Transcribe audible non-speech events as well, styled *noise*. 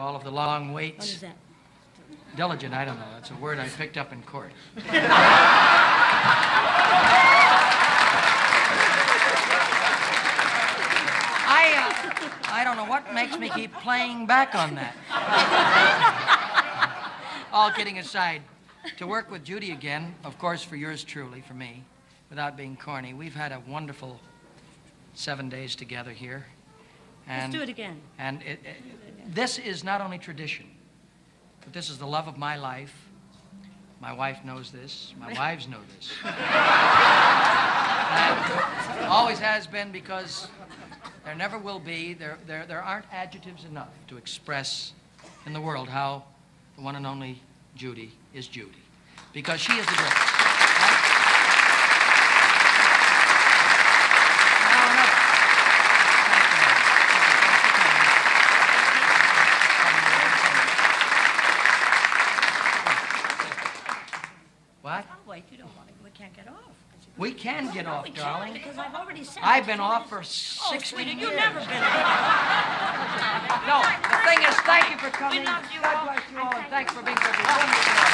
all of the long waits. is that? Diligent, I don't know. That's a word I picked up in court. I, uh, I don't know what makes me keep playing back on that. All kidding aside, to work with Judy again, of course, for yours truly, for me, without being corny, we've had a wonderful seven days together here. Let's do it again. and it, it, this is not only tradition, but this is the love of my life. My wife knows this. My *laughs* wives know this. always has been because there never will be, there, there, there aren't adjectives enough to express in the world how the one and only Judy is Judy. Because she is the greatest. What? Oh, wait, you don't want to, we can't get off. We can get off, darling. Because I've already said. I've been off for Oh, 16 sweetie, years. you've never been off. *laughs* No, the thing is, thank you for coming. God bless you all, and thank thanks for being such a wonderful